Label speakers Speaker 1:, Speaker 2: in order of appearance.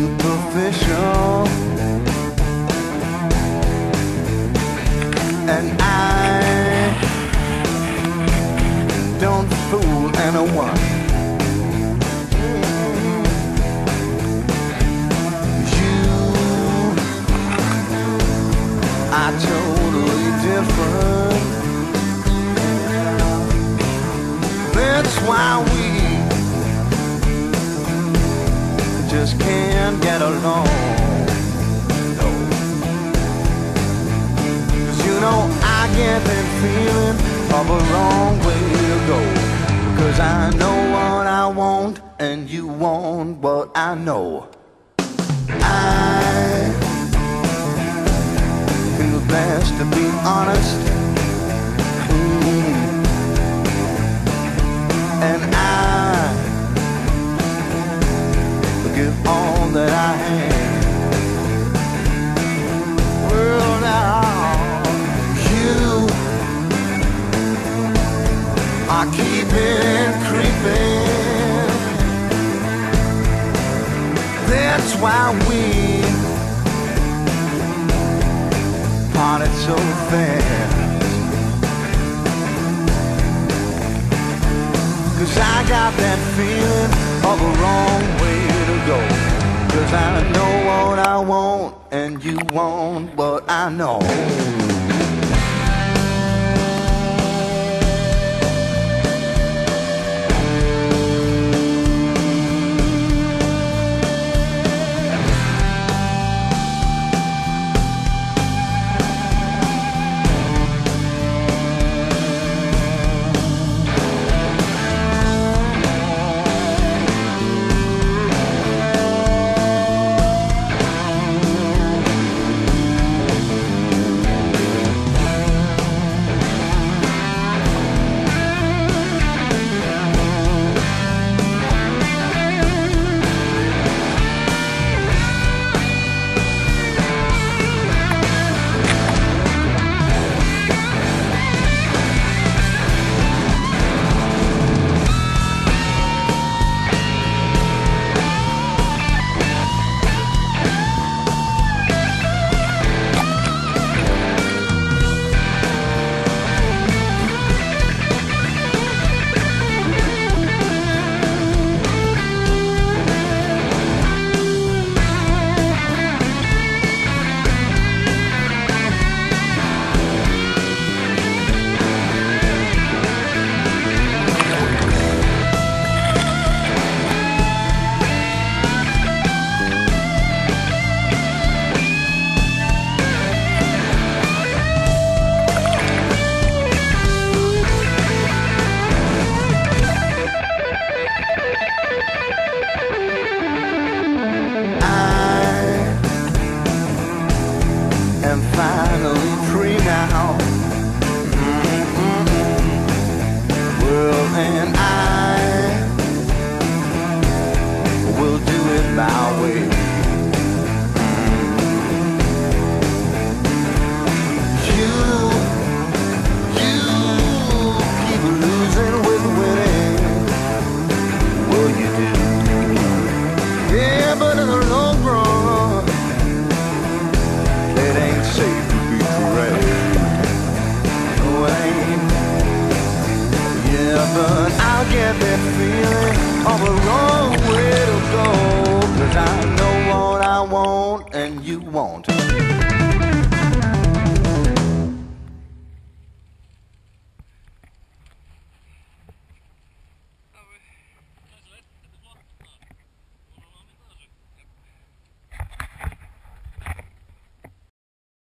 Speaker 1: superficial. And I don't fool anyone. You are totally different. That's why we just can't get along. No. Cause you know I get that feeling of a wrong way to go. Cause I know what I want and you want what I know. I feel best to be honest. Mm. And I that I have. Well, now you are keeping creeping. That's why we parted so fast. Cause I got that feeling of a wrong way to go. Cause I know what I want and you want what I know. Am finally free now. Mm-hmm. Well, and I but I'll get that feeling of a wrong way to go. Cause I know what I want and you want.